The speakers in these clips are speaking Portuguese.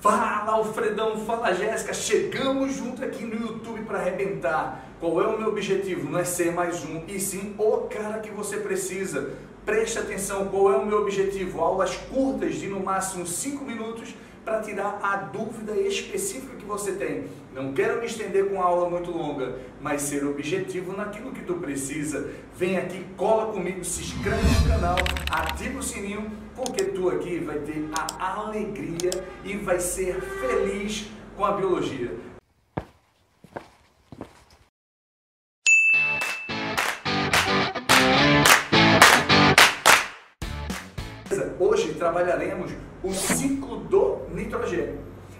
Fala Alfredão, fala Jéssica, chegamos junto aqui no YouTube para arrebentar. Qual é o meu objetivo? Não é ser mais um, e sim o cara que você precisa. Preste atenção, qual é o meu objetivo? Aulas curtas de no máximo 5 minutos para tirar a dúvida específica que você tem. Não quero me estender com uma aula muito longa, mas ser objetivo naquilo que tu precisa. Vem aqui, cola comigo, se inscreve no canal, ativa o sininho, porque tu aqui vai ter a alegria e vai ser feliz com a biologia. Hoje trabalharemos o ciclo do nitrogênio.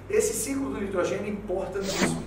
Esse ciclo do nitrogênio importa nisso.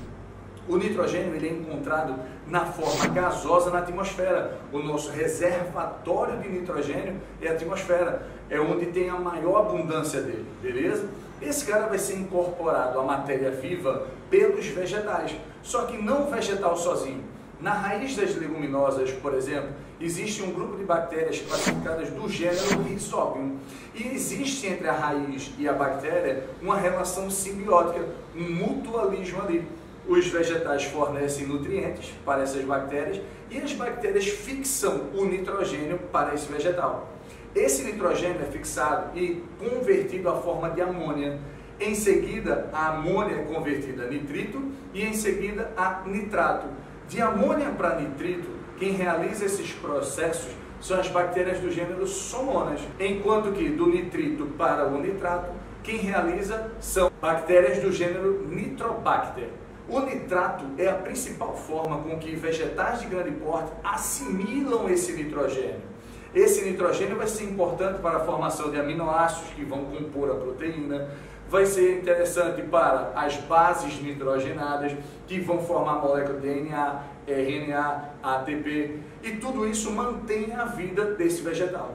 O nitrogênio ele é encontrado na forma gasosa na atmosfera. O nosso reservatório de nitrogênio é a atmosfera, é onde tem a maior abundância dele, beleza? Esse cara vai ser incorporado à matéria viva pelos vegetais, só que não vegetal sozinho. Na raiz das leguminosas, por exemplo, existe um grupo de bactérias classificadas do gênero Rhizobium. E existe entre a raiz e a bactéria uma relação simbiótica, um mutualismo ali. Os vegetais fornecem nutrientes para essas bactérias e as bactérias fixam o nitrogênio para esse vegetal. Esse nitrogênio é fixado e convertido à forma de amônia. Em seguida, a amônia é convertida a nitrito e em seguida a nitrato. De amônia para nitrito, quem realiza esses processos são as bactérias do gênero Somonas, enquanto que do nitrito para o nitrato, quem realiza são bactérias do gênero Nitrobacter. O nitrato é a principal forma com que vegetais de grande porte assimilam esse nitrogênio. Esse nitrogênio vai ser importante para a formação de aminoácidos que vão compor a proteína, vai ser interessante para as bases nitrogenadas que vão formar a molécula DNA, RNA, ATP e tudo isso mantém a vida desse vegetal.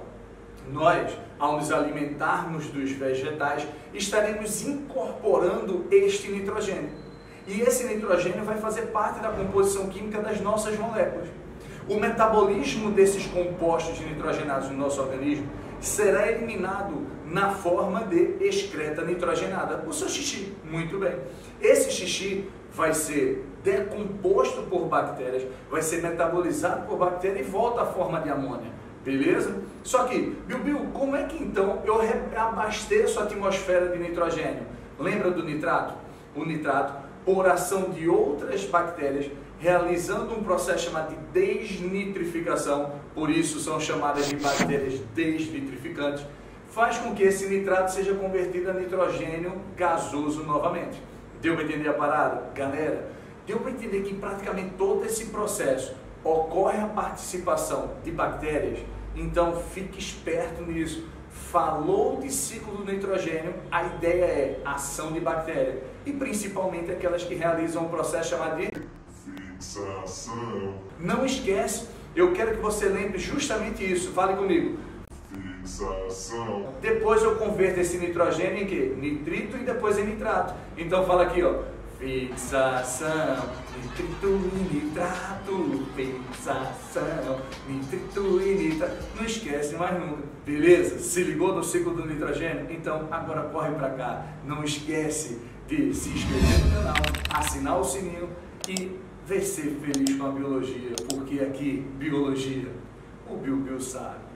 Nós, ao nos alimentarmos dos vegetais, estaremos incorporando este nitrogênio. E esse nitrogênio vai fazer parte da composição química das nossas moléculas. O metabolismo desses compostos nitrogenados no nosso organismo será eliminado na forma de excreta nitrogenada, o seu xixi. Muito bem. Esse xixi vai ser decomposto por bactérias, vai ser metabolizado por bactérias e volta à forma de amônia. Beleza? Só que, Bill, Bill, como é que então eu abasteço a atmosfera de nitrogênio? Lembra do nitrato? O nitrato, por ação de outras bactérias, realizando um processo chamado de desnitrificação, por isso são chamadas de bactérias desnitrificantes, faz com que esse nitrato seja convertido a nitrogênio gasoso novamente. Deu para entender a parada? Galera, deu para entender que praticamente todo esse processo ocorre a participação de bactérias, então fique esperto nisso. Falou de ciclo do nitrogênio, a ideia é ação de bactéria e principalmente aquelas que realizam um processo chamado de Fixação. Não esquece, eu quero que você lembre justamente isso. Fale comigo. Fixação. Depois eu converto esse nitrogênio em quê? Nitrito e depois em nitrato. Então fala aqui, ó. Fixação, nitrito e nitrato, fixação, nitrito e nitrato. Não esquece mais nunca, beleza? Se ligou no ciclo do nitrogênio? Então agora corre para cá. Não esquece de se inscrever no canal, assinar o sininho e ver feliz com a biologia, porque aqui, biologia, o Bill Bill sabe.